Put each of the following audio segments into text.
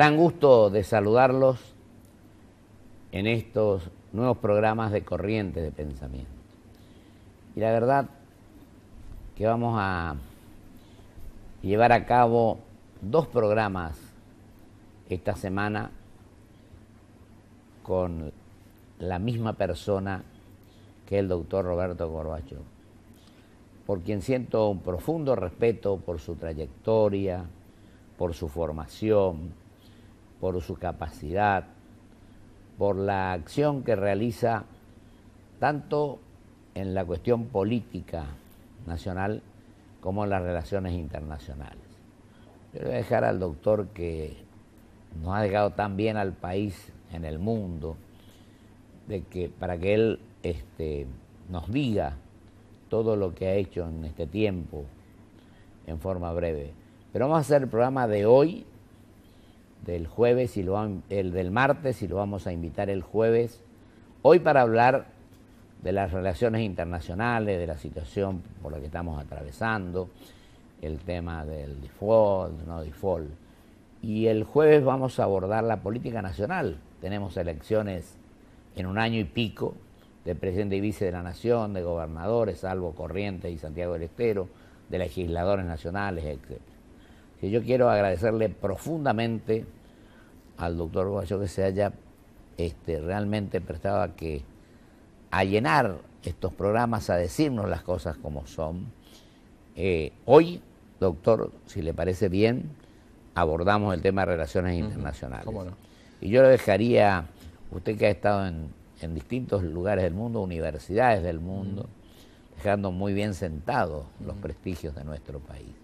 Gran gusto de saludarlos en estos nuevos programas de corrientes de pensamiento. Y la verdad que vamos a llevar a cabo dos programas esta semana con la misma persona que el doctor Roberto Corbacho, por quien siento un profundo respeto por su trayectoria, por su formación, por su capacidad, por la acción que realiza tanto en la cuestión política nacional como en las relaciones internacionales. Yo voy a dejar al doctor que nos ha dejado tan bien al país en el mundo, de que para que él este, nos diga todo lo que ha hecho en este tiempo en forma breve. Pero vamos a hacer el programa de hoy, del jueves y lo el del martes y lo vamos a invitar el jueves, hoy para hablar de las relaciones internacionales, de la situación por la que estamos atravesando, el tema del default, no default. Y el jueves vamos a abordar la política nacional. Tenemos elecciones en un año y pico de presidente y vice de la nación, de gobernadores, salvo Corrientes y Santiago del Estero, de legisladores nacionales, etc. yo quiero agradecerle profundamente al doctor Guayo que se haya este, realmente prestado a que a llenar estos programas, a decirnos las cosas como son. Eh, hoy, doctor, si le parece bien, abordamos el tema de relaciones internacionales. Y yo le dejaría, usted que ha estado en, distintos lugares del mundo, universidades del mundo, dejando muy bien sentados los prestigios de nuestro país.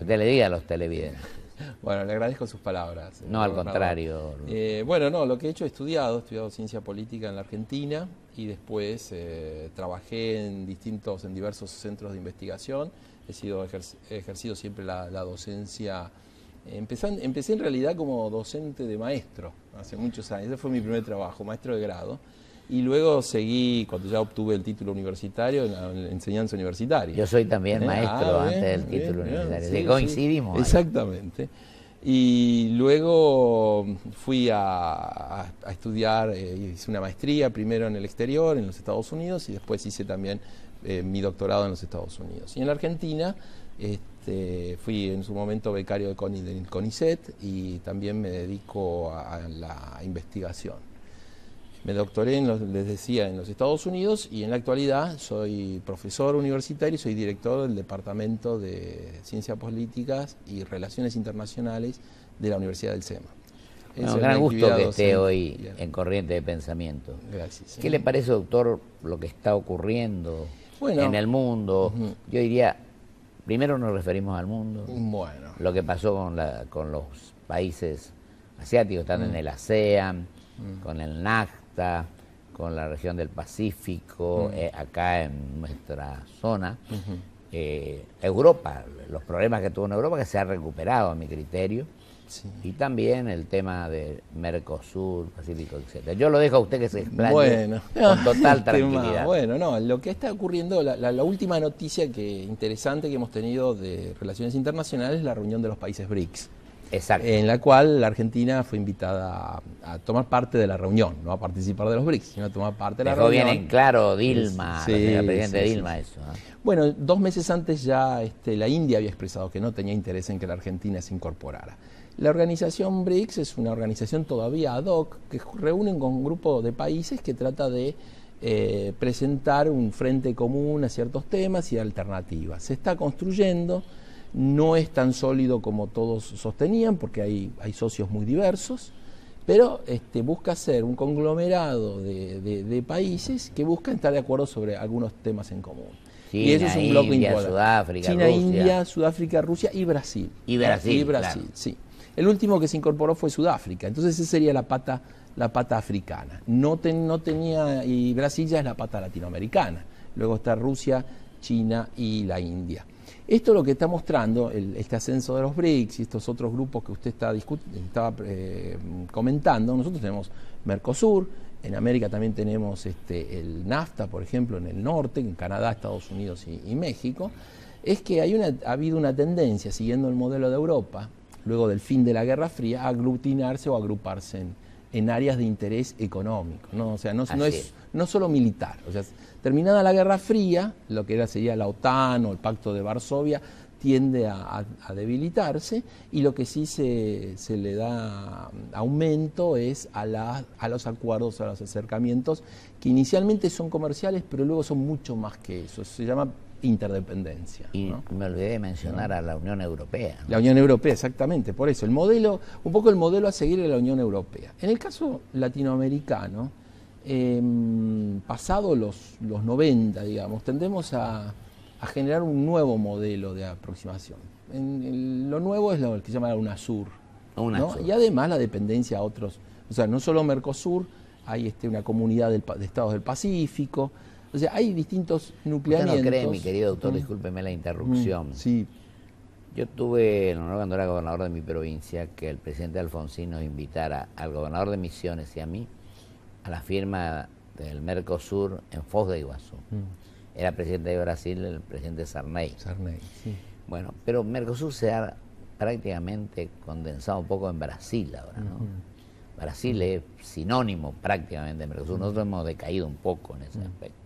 Usted le diga a los televidentes. Bueno, le agradezco sus palabras. No, al contrario. Eh, bueno, no, lo que he hecho he estudiado, he estudiado ciencia política en la Argentina y después eh, trabajé en distintos, en diversos centros de investigación. He sido ejercido siempre la, docencia. Empecé, empecé en realidad como docente de maestro hace muchos años. Ese fue mi primer trabajo, maestro de grado. Y luego seguí, cuando ya obtuve el título universitario, en la enseñanza universitaria. Yo soy también ¿Eh? maestro ah, antes del título universitario. coincidimos. Exactamente. Y luego fui a, estudiar, eh, hice una maestría primero en el exterior, en los Estados Unidos, y después hice también eh, mi doctorado en los Estados Unidos. Y en la Argentina este, fui en su momento becario de del CONICET y también me dedico a la investigación. Me doctoré, en les decía, en los Estados Unidos y en la actualidad soy profesor universitario y soy director del Departamento de Ciencias Políticas y Relaciones Internacionales de la Universidad del SEMA. Un gran gusto que esté hoy en corriente de pensamiento. Gracias. ¿Qué le parece, doctor, lo que está ocurriendo en el mundo? Yo diría, primero nos referimos al mundo. Bueno. Lo que pasó con, la, con los países asiáticos, están en el ASEAN, con el NAC con la región del Pacífico, eh, acá en nuestra zona. Eh, Europa, los problemas que tuvo en Europa, que se ha recuperado a mi criterio. Y también el tema de Mercosur, Pacífico, etcétera. Yo lo dejo a usted que se explaye bueno, con total tranquilidad. bueno, no, lo que está ocurriendo, la, la, última noticia que interesante que hemos tenido de relaciones internacionales es la reunión de los países BRICS. En la cual la Argentina fue invitada a, tomar parte de la reunión, no a participar de los BRICS, sino a tomar parte de la Dejó reunión. bien en claro Dilma, sí, la presidente Dilma, eso. Bueno, dos meses antes ya este, la India había expresado que no tenía interés en que la Argentina se incorporara. La organización BRICS es una organización todavía ad hoc que reúne con un grupo de países que trata de eh, presentar un frente común a ciertos temas y alternativas. Se está construyendo no es tan sólido como todos sostenían, porque hay, hay socios muy diversos, pero este, busca ser un conglomerado de, países que buscan estar de acuerdo sobre algunos temas en común. China, y eso es un bloque India, Sudáfrica, China, India, Sudáfrica, Rusia y Brasil. Y Brasil. Y Brasil, sí. El último que se incorporó fue Sudáfrica, entonces esa sería la pata, la pata africana. No, no tenía, y Brasil ya es la pata latinoamericana. Luego está Rusia, China y la India. Esto lo que está mostrando, este ascenso de los BRICS y estos otros grupos que usted está estaba eh, comentando, nosotros tenemos Mercosur, en América también tenemos este, el NAFTA, por ejemplo, en el norte, en Canadá, Estados Unidos y, México, es que hay una, ha habido una tendencia, siguiendo el modelo de Europa, luego del fin de la Guerra Fría, a aglutinarse o agruparse en, en áreas de interés económico, ¿no? O sea, no, no es, no solo militar. O sea, terminada la Guerra Fría, lo que era sería la OTAN o el Pacto de Varsovia, tiende a, debilitarse y lo que sí se, se le da aumento es a, la, a los acuerdos, a los acercamientos, que inicialmente son comerciales, pero luego son mucho más que eso. Se llama interdependencia. Y me olvidé de mencionar a la Unión Europea. La Unión Europea, exactamente, por eso. El modelo, un poco el modelo a seguir de la Unión Europea. En el caso latinoamericano, em, pasado los, los 90, digamos, tendemos a, generar un nuevo modelo de aproximación. lo nuevo es lo que se llama la UNASUR. Y además la dependencia a otros, o sea, no solo Mercosur, hay este, una comunidad de estados del Pacífico, o sea, hay distintos nucleamientos. Usted no cree, mi querido doctor, mm. discúlpeme la interrupción. Mm, sí. Yo tuve el honor cuando era gobernador de mi provincia que el presidente Alfonsín nos invitara al gobernador de Misiones y a mí a la firma del Mercosur en Foz de Iguazú. Mm. Era presidente de Brasil el presidente Sarney. Sarney, sí. Bueno, pero Mercosur se ha prácticamente condensado un poco en Brasil ahora, ¿no? Brasil es sinónimo prácticamente de Mercosur. Nosotros hemos decaído un poco en ese aspecto.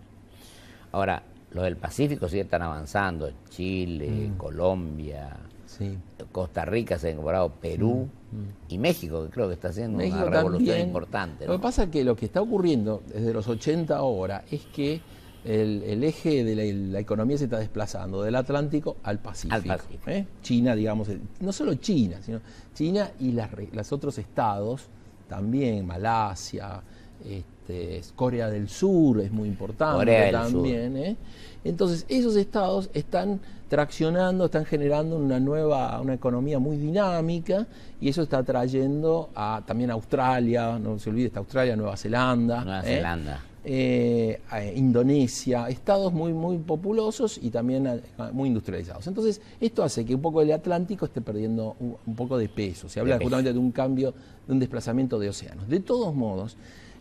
Ahora, los del Pacífico sí están avanzando, Chile, mm. Colombia, Costa Rica se ha incorporado, Perú mm, y México, que creo que está haciendo una revolución importante. Lo que pasa es que lo que está ocurriendo desde los 80 ahora es que el, eje de la, economía se está desplazando del Atlántico al Pacífico. ¿eh? China, digamos, no solo China, sino China y las, los otros estados, también Malasia, este, Corea del Sur es muy importante también. ¿eh? Entonces, esos estados están traccionando, están generando una nueva, una economía muy dinámica y eso está trayendo a también a Australia, no se olvide, está Australia, Nueva Zelanda. Nueva ¿eh? Zelanda. Eh, Indonesia, estados muy, muy populosos y también muy industrializados. Entonces, esto hace que un poco el Atlántico esté perdiendo un, poco de peso. Se habla justamente de un cambio, de un desplazamiento de océanos. De todos modos,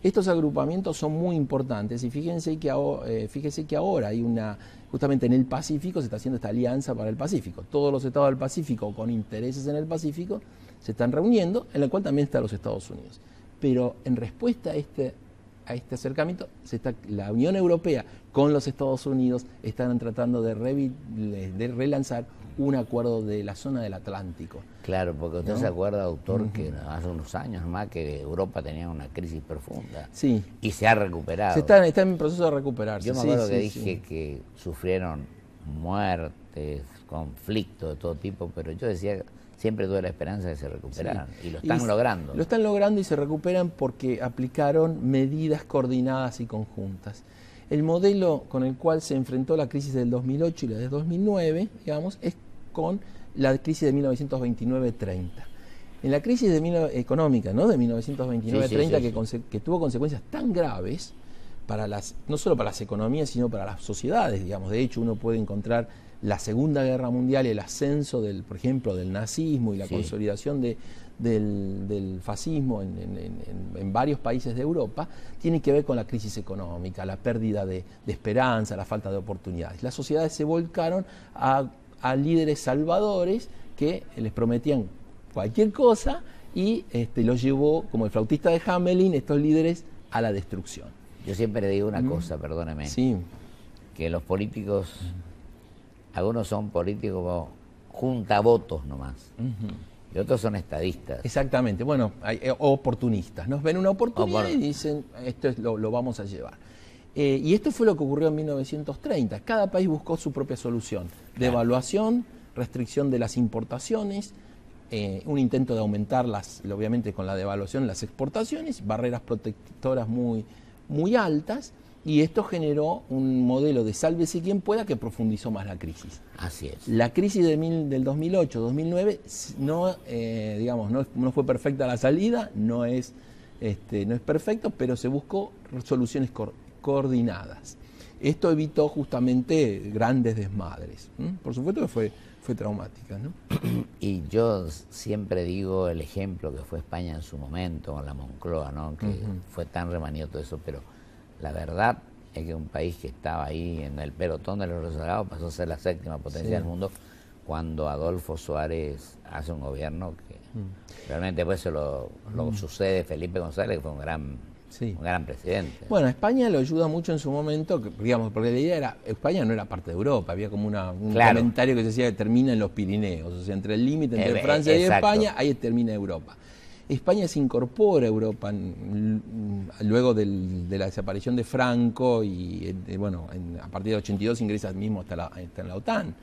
estos agrupamientos son muy importantes y fíjense que, ahora, eh, que ahora hay una, justamente en el Pacífico se está haciendo esta alianza para el Pacífico. Todos los estados del Pacífico con intereses en el Pacífico se están reuniendo, en la cual también están los Estados Unidos. Pero en respuesta a este, a este acercamiento, se está, la Unión Europea con los Estados Unidos están tratando de, de relanzar un acuerdo de la zona del Atlántico. Claro, porque usted se acuerda, doctor, que hace unos años más que Europa tenía una crisis profunda. Sí. Y se ha recuperado. Se está, está en proceso de recuperarse. Yo me acuerdo que dije que sufrieron muertes, conflictos de todo tipo, pero yo decía siempre tuve la esperanza de que se recuperaran y lo están logrando. Lo están logrando y se recuperan porque aplicaron medidas coordinadas y conjuntas. El modelo con el cual se enfrentó la crisis del 2008 y la de 2009, digamos, es con la crisis de 1929-30. En la crisis de económica ¿no? de 1929-30, que, tuvo consecuencias tan graves, para las, no solo para las economías, sino para las sociedades, digamos. De hecho, uno puede encontrar la Segunda Guerra Mundial, el ascenso, del, por ejemplo, del nazismo y la consolidación de, del, fascismo en, varios países de Europa, tiene que ver con la crisis económica, la pérdida de, de esperanza, la falta de oportunidades. Las sociedades se volcaron a a líderes salvadores que les prometían cualquier cosa y este, los llevó, como el flautista de Hamelin, estos líderes a la destrucción. Yo siempre digo una cosa, perdóneme, sí. que los políticos, algunos son políticos junta votos nomás. Y otros son estadistas. Exactamente, bueno, hay, eh, oportunistas. Nos ven una oportunidad y dicen, esto es, lo, lo vamos a llevar. Eh, y esto fue lo que ocurrió en 1930. Cada país buscó su propia solución. Devaluación, restricción de las importaciones, eh, un intento de aumentarlas, obviamente con la devaluación, las exportaciones, barreras protectoras muy, muy altas, y esto generó un modelo de sálvese quien pueda que profundizó más la crisis. Así es. La crisis de del 2008-2009 no, eh, digamos, no, fue perfecta la salida, no es, este, no es perfecto, pero se buscó soluciones coordinadas. Esto evitó justamente grandes desmadres. Por supuesto que fue, fue traumática. ¿no? Y yo siempre digo el ejemplo que fue España en su momento, con la Moncloa, ¿no? que fue tan remanioso eso, pero la verdad es que un país que estaba ahí en el pelotón de los rezagados pasó a ser la séptima potencia del mundo cuando Adolfo Suárez hace un gobierno que mm. realmente después se lo, lo mm. sucede Felipe González, que fue un gran un gran presidente. Bueno, España lo ayuda mucho en su momento, digamos, porque la idea era, España no era parte de Europa, había como una, un comentario que se decía que termina en los Pirineos, o sea, entre el límite entre eh, Francia y España, ahí termina Europa. España se incorpora a Europa luego de la desaparición de Franco y, bueno, a partir de 82 ingresa mismo hasta la, en la OTAN.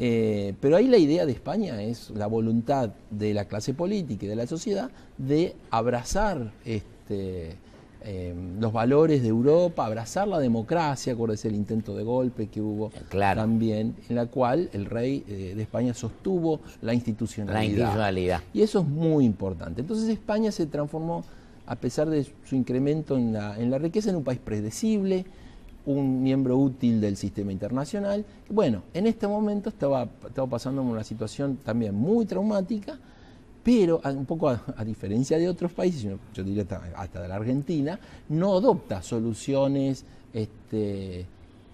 Eh, pero ahí la idea de España es la voluntad de la clase política y de la sociedad de abrazar este, eh, los valores de Europa, abrazar la democracia, acuérdese el intento de golpe que hubo también, en la cual el rey eh, de España sostuvo la institucionalidad. Y eso es muy importante. Entonces España se transformó, a pesar de su incremento en la, en la riqueza, en un país predecible, un miembro útil del sistema internacional. Bueno, en este momento estaba, estaba pasando una situación también muy traumática, pero un poco a, diferencia de otros países, yo diría hasta, de la Argentina, no adopta soluciones, este,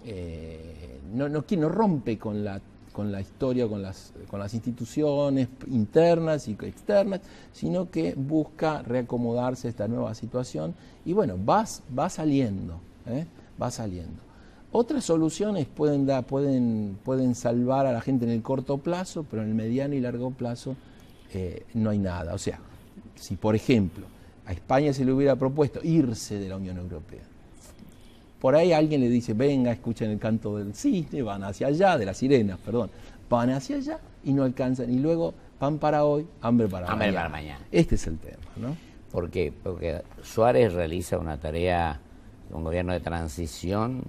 eh, no, no, no, rompe con la, con la historia, con las, con las instituciones internas y externas, sino que busca reacomodarse a esta nueva situación y bueno, va, va saliendo, ¿eh? va saliendo. Otras soluciones pueden, dar, pueden, pueden salvar a la gente en el corto plazo, pero en el mediano y largo plazo eh, no hay nada. O sea, si por ejemplo a España se le hubiera propuesto irse de la Unión Europea, por ahí alguien le dice, venga, escuchen el canto del cisne, van hacia allá, de las sirenas, perdón, van hacia allá y no alcanzan. Y luego, pan para hoy, hambre para hambre mañana. Para mañana. Este es el tema, ¿no? ¿Por qué? Porque Suárez realiza una tarea, un gobierno de transición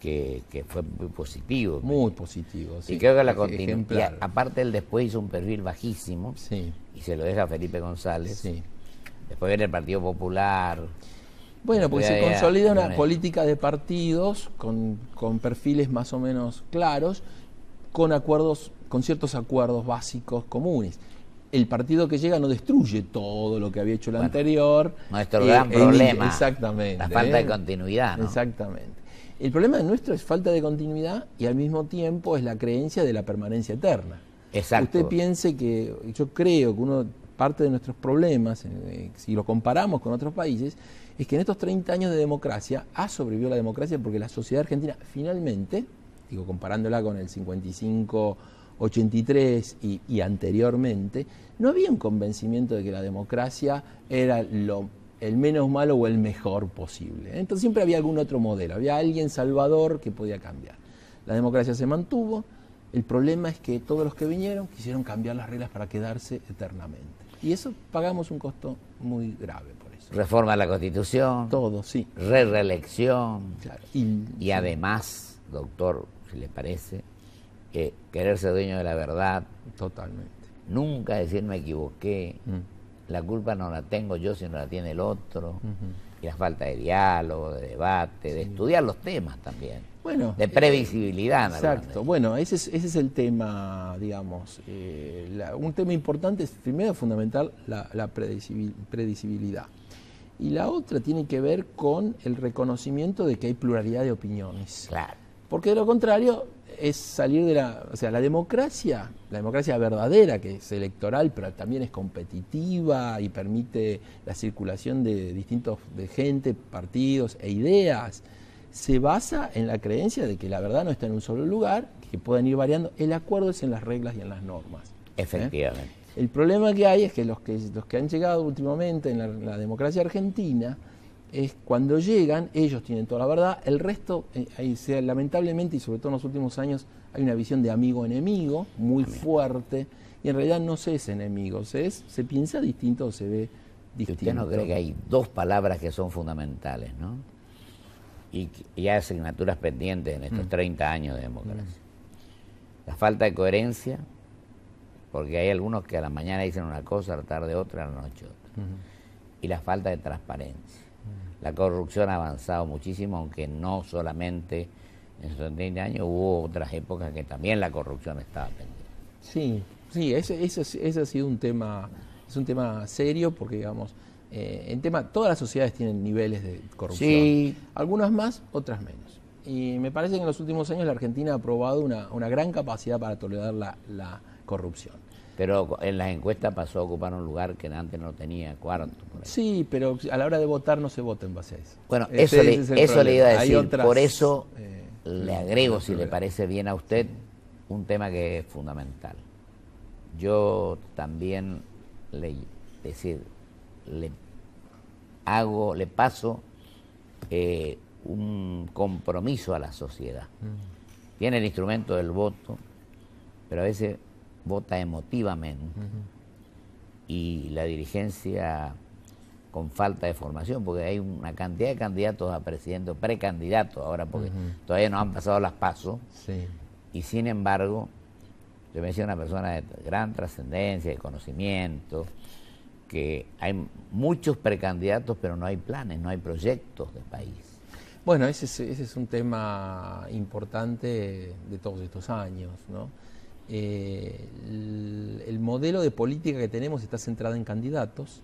que, fue muy positivo. Muy positivo, sí. Y creo que la continuidad. Aparte, él después hizo un perfil bajísimo sí. y se lo deja a Felipe González. Sí. Después viene el Partido Popular. Bueno, porque se consolida una política de partidos con, con perfiles más o menos claros, con acuerdos, con ciertos acuerdos básicos comunes el partido que llega no destruye todo lo que había hecho el anterior. Nuestro gran problema. Exactamente. La falta de ¿eh? continuidad. ¿no? Exactamente. El problema nuestro es falta de continuidad y al mismo tiempo es la creencia de la permanencia eterna. Exacto. Usted piense que yo creo que uno parte de nuestros problemas, eh, si lo comparamos con otros países, es que en estos 30 años de democracia ha sobrevivido la democracia porque la sociedad argentina finalmente, digo comparándola con el 55 83 y, y, anteriormente, no había un convencimiento de que la democracia era lo el menos malo o el mejor posible. Entonces siempre había algún otro modelo, había alguien salvador que podía cambiar. La democracia se mantuvo, el problema es que todos los que vinieron quisieron cambiar las reglas para quedarse eternamente. Y eso pagamos un costo muy grave por eso. Reforma de la Constitución. Todo, sí. Re reelección. Y, además, doctor, si le parece, que querer ser dueño de la verdad. Totalmente. Nunca decir me equivoqué. Mm la culpa no la tengo yo, sino la tiene el otro. Y la falta de diálogo, de debate, de estudiar los temas también. Bueno, de previsibilidad. exacto. Bueno, ese es, ese es el tema, digamos. Eh, un tema importante es, primero, fundamental, la, la predecibilidad. Y la otra tiene que ver con el reconocimiento de que hay pluralidad de opiniones. Claro. Porque de lo contrario, es salir de la, o sea, la democracia, la democracia verdadera, que es electoral, pero también es competitiva y permite la circulación de distintos, de gente, partidos e ideas, se basa en la creencia de que la verdad no está en un solo lugar, que pueden ir variando, el acuerdo es en las reglas y en las normas. ¿eh? Efectivamente. El problema que hay es que los que, los que han llegado últimamente en la democracia argentina, es cuando llegan, ellos tienen toda la verdad, el resto, eh, lamentablemente y sobre todo en los últimos años, hay una visión de amigo-enemigo muy fuerte y en realidad no se es enemigo, se, es, se piensa distinto o se ve distinto. ¿Usted no cree que hay dos palabras que son fundamentales, ¿no? Y, y hay asignaturas pendientes en estos 30 mm. años de democracia. Mm. La falta de coherencia, porque hay algunos que a la mañana dicen una cosa, a la tarde otra, a la noche otra. Y la falta de transparencia la corrupción ha avanzado muchísimo, aunque no solamente en esos 30 años, hubo otras épocas que también la corrupción estaba pendiente. Sí, sí, ese, ese, ha sido un tema, es un tema serio porque, digamos, eh, en tema, todas las sociedades tienen niveles de corrupción. Sí. Algunas más, otras menos. y me parece que en los últimos años la Argentina ha probado una, una gran capacidad para tolerar la, la corrupción. Pero en las encuestas pasó a ocupar un lugar que antes no tenía, cuarto. Sí, pero a la hora de votar no se vota en base a eso. Bueno, eso, le, eso le iba a decir. por eso eh, le agrego, si le parece bien a usted, un tema que es fundamental. Yo también le decir, le hago, le paso eh, un compromiso a la sociedad. Mm. Tiene el instrumento del voto, pero a veces vota emotivamente y la dirigencia con falta de formación, porque hay una cantidad de candidatos a presidente, precandidatos ahora, porque todavía no han pasado las pasos, y sin embargo, yo me decía una persona de gran trascendencia, de conocimiento, que hay muchos precandidatos, pero no hay planes, no hay proyectos de país. Bueno, ese es, ese es un tema importante de todos estos años, ¿no? Eh, el, modelo de política que tenemos está centrado en candidatos.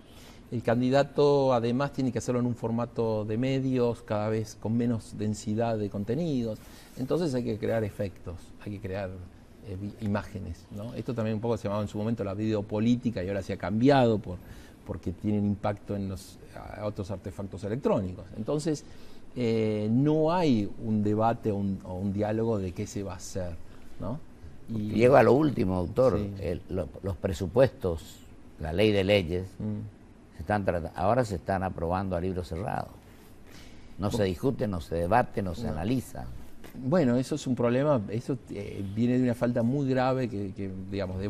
El candidato además tiene que hacerlo en un formato de medios, cada vez con menos densidad de contenidos. Entonces hay que crear efectos, hay que crear eh, imágenes. Esto también un poco se llamaba en su momento la videopolítica y ahora se ha cambiado por, porque tienen impacto en los otros artefactos electrónicos. Entonces eh, no hay un debate o un, diálogo de qué se va a hacer. Y, Llego a lo último, doctor. los presupuestos, la ley de leyes, mm. se están ahora se están aprobando a libro cerrado. No se discute, no se debate, no se analiza. Bueno, eso es un problema, eso eh, viene de una falta muy grave que, digamos, de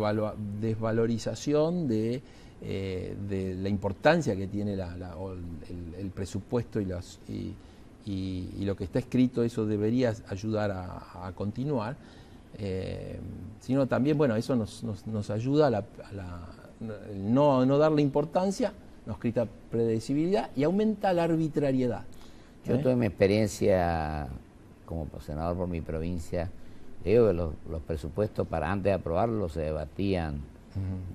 desvalorización de, eh, de, la importancia que tiene el, presupuesto y, las, y, lo que está escrito, eso debería ayudar a continuar eh, sino también, bueno, eso nos, nos, ayuda a, la, no, no, darle importancia, nos quita predecibilidad y aumenta la arbitrariedad. Yo ¿eh? tuve mi experiencia como senador por mi provincia, digo que los, presupuestos para antes de aprobarlos se debatían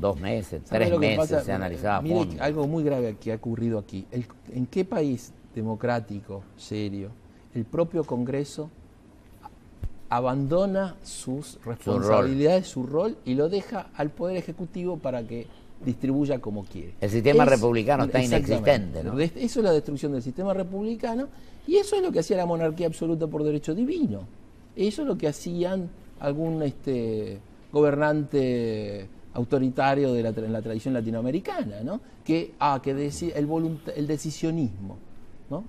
dos meses, tres meses, se analizaba. Mire, algo muy grave que ha ocurrido aquí. ¿En qué país democrático, serio, el propio Congreso abandona sus responsabilidades, su rol. y lo deja al Poder Ejecutivo para que distribuya como quiere. El sistema republicano está inexistente. ¿no? Eso es la destrucción del sistema republicano y eso es lo que hacía la monarquía absoluta por derecho divino. Eso es lo que hacían algún este, gobernante autoritario de la, en la tradición latinoamericana, ¿no? que, ah, que el, el decisionismo. ¿no?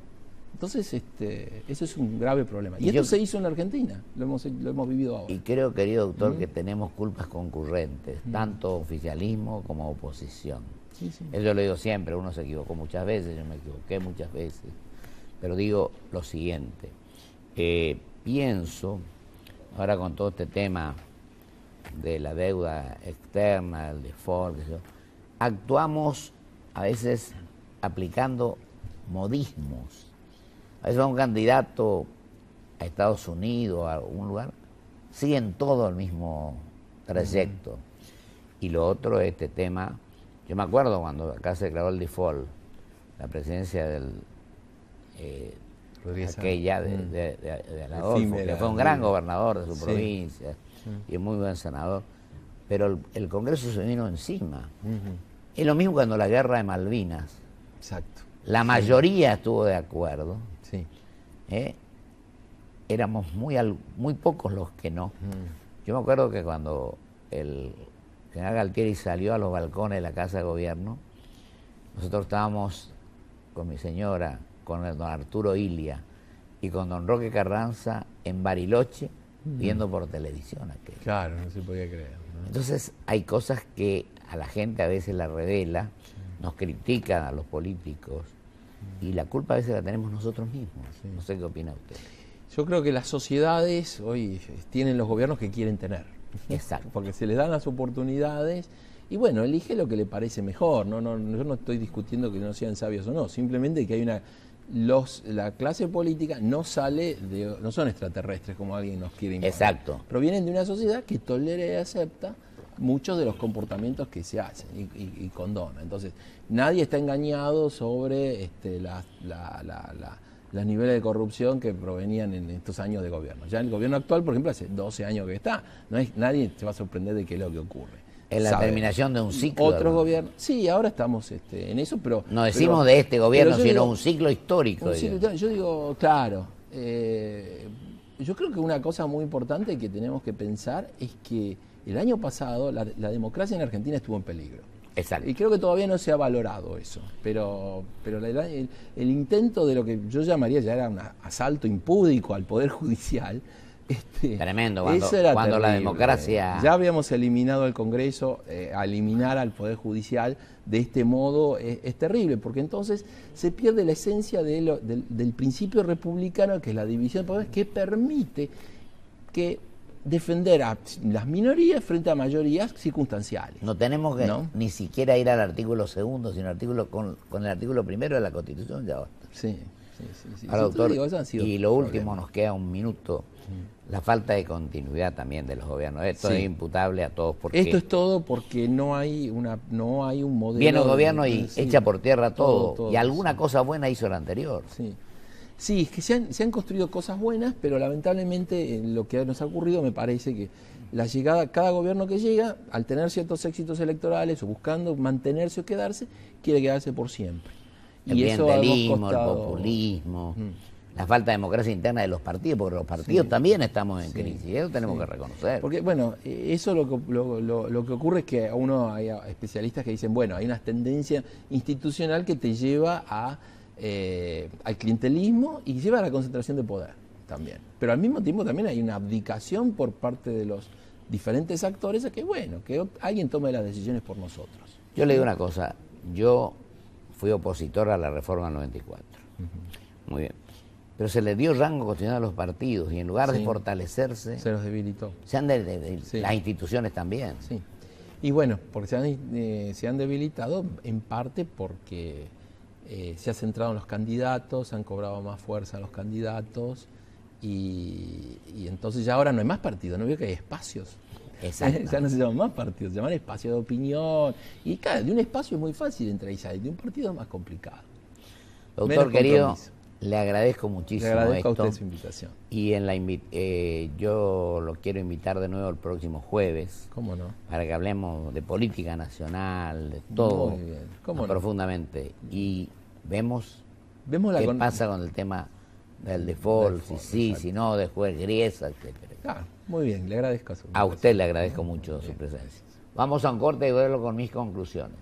Entonces, este, eso es un grave problema. Y, esto se hizo en la Argentina, lo hemos, lo hemos vivido ahora. Y creo, querido doctor, que tenemos culpas concurrentes, tanto oficialismo como oposición. Sí, sí. Eso lo digo siempre, uno se equivocó muchas veces, yo me equivoqué muchas veces. Pero digo lo siguiente, eh, pienso, ahora con todo este tema de la deuda externa, el default, actuamos a veces aplicando modismos a veces un candidato a Estados Unidos, a algún lugar, siguen todo el mismo trayecto. Y lo otro es este tema, yo me acuerdo cuando acá se declaró el default, la presidencia del... Eh, aquella de, de, de, que fue un gran gobernador de su provincia y un muy buen senador, pero el, Congreso se vino encima. Es lo mismo cuando la guerra de Malvinas. Exacto. La mayoría estuvo de acuerdo, ¿Eh? Éramos muy, muy pocos los que no. Mm. Yo me acuerdo que cuando el general Galtieri salió a los balcones de la Casa de Gobierno, nosotros estábamos con mi señora, con el don Arturo Ilia y con don Roque Carranza en Bariloche, mm. viendo por televisión aquello. Claro, no se podía creer. Entonces hay cosas que a la gente a veces la revela, nos critican a los políticos, y la culpa a veces la tenemos nosotros mismos. No sé qué opina usted. Yo creo que las sociedades hoy tienen los gobiernos que quieren tener. Exacto. Porque se les dan las oportunidades y bueno, elige lo que le parece mejor. No, no, yo no estoy discutiendo que no sean sabios o no, simplemente que hay una los, la clase política no sale de, no son extraterrestres como alguien nos quiere imponer. Exacto. Provienen de una sociedad que tolera y acepta muchos de los comportamientos que se hacen y, condona. Entonces, nadie está engañado sobre este, la, los niveles de corrupción que provenían en estos años de gobierno. Ya el gobierno actual, por ejemplo, hace 12 años que está, no hay, nadie se va a sorprender de qué es lo que ocurre. En la terminación de un ciclo. Otro gobierno. Sí, ahora estamos este, en eso, pero. No decimos de este gobierno, sino un ciclo histórico. yo digo, claro. Eh, yo creo que una cosa muy importante que tenemos que pensar es que el año pasado la, democracia en Argentina estuvo en peligro. Exacto. Y creo que todavía no se ha valorado eso. Pero, pero el, intento de lo que yo llamaría ya era un asalto impúdico al Poder Judicial. Este, Tremendo, cuando, la democracia... Ya habíamos eliminado el Congreso, eh, eliminar al Poder Judicial de este modo es, terrible, porque entonces se pierde la esencia del, del, principio republicano, que es la división de poderes, que permite que defender a las minorías frente a mayorías circunstanciales. No tenemos que ni siquiera ir al artículo segundo, sino artículo con, el artículo primero de la Constitución ya basta. Sí, sí, sí. doctor, y lo último, nos queda un minuto. La falta de continuidad también de los gobiernos. Esto es imputable a todos. Porque Esto es todo porque no hay una no hay un modelo. Viene un gobierno y echa por tierra todo. y alguna cosa buena hizo el anterior. Sí. Sí, es que se han, se han construido cosas buenas, pero lamentablemente en lo que nos ha ocurrido me parece que la llegada, cada gobierno que llega, al tener ciertos éxitos electorales o buscando mantenerse o quedarse, quiere quedarse por siempre. El y eso el populismo, la falta de democracia interna de los partidos, porque los partidos también estamos en crisis, y eso tenemos que reconocer. Porque, bueno, eso lo que, lo, lo, que ocurre es que a uno hay especialistas que dicen, bueno, hay una tendencia institucional que te lleva a eh, al clientelismo y lleva a la concentración de poder también. Pero al mismo tiempo también hay una abdicación por parte de los diferentes actores a que, bueno, que alguien tome las decisiones por nosotros. Yo le digo una cosa, yo fui opositor a la reforma 94. Muy bien. Pero se le dio rango constitucional a los partidos y en lugar de fortalecerse... Se los debilitó. Se han de, Las instituciones también. Sí. Y bueno, porque se han, eh, se han debilitado en parte porque eh, se ha centrado en los candidatos, han cobrado más fuerza los candidatos y, entonces ya ahora no hay más partidos, no veo que hay espacios. ya no se llaman más partidos, se llaman espacios de opinión. Y claro, de un espacio es muy fácil entrar y salir, de un partido es más complicado. Doctor querido, le agradezco muchísimo. Le agradezco a usted su invitación. Y en la eh, yo lo quiero invitar de nuevo el próximo jueves. ¿Cómo no? Para que hablemos de política nacional, de todo. Muy bien. ¿Cómo Profundamente. Y vemos, vemos qué pasa con el tema del default, si sí, si no, después Griesa, etc. Ah, muy bien, le agradezco a su A usted le agradezco mucho su presencia. Vamos a un corte y vuelvo con mis conclusiones.